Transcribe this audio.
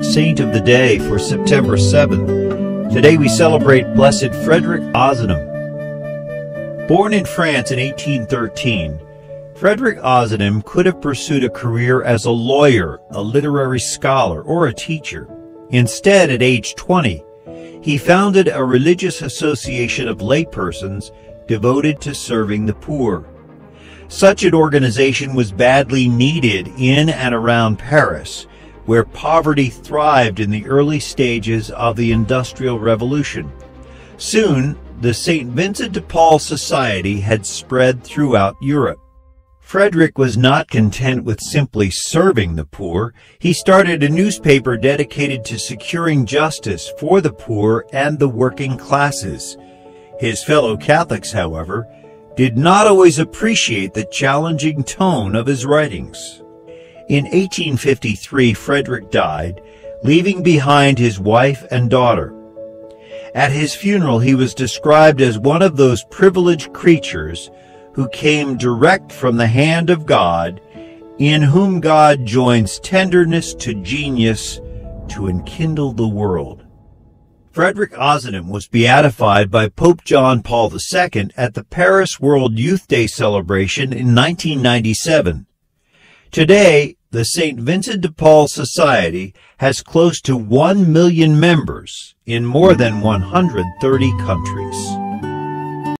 Saint of the day for September 7th. Today we celebrate Blessed Frederick Ozanam. Born in France in 1813, Frederick Ozanam could have pursued a career as a lawyer, a literary scholar, or a teacher. Instead, at age 20, he founded a religious association of laypersons devoted to serving the poor. Such an organization was badly needed in and around Paris, where poverty thrived in the early stages of the Industrial Revolution. Soon, the St. Vincent de Paul Society had spread throughout Europe. Frederick was not content with simply serving the poor. He started a newspaper dedicated to securing justice for the poor and the working classes. His fellow Catholics, however, did not always appreciate the challenging tone of his writings. In 1853, Frederick died, leaving behind his wife and daughter. At his funeral, he was described as one of those privileged creatures who came direct from the hand of God, in whom God joins tenderness to genius to enkindle the world. Frederick Ozanam was beatified by Pope John Paul II at the Paris World Youth Day celebration in 1997. Today, the St. Vincent de Paul Society has close to 1 million members in more than 130 countries.